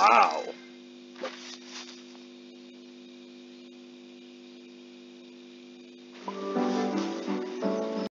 Wow.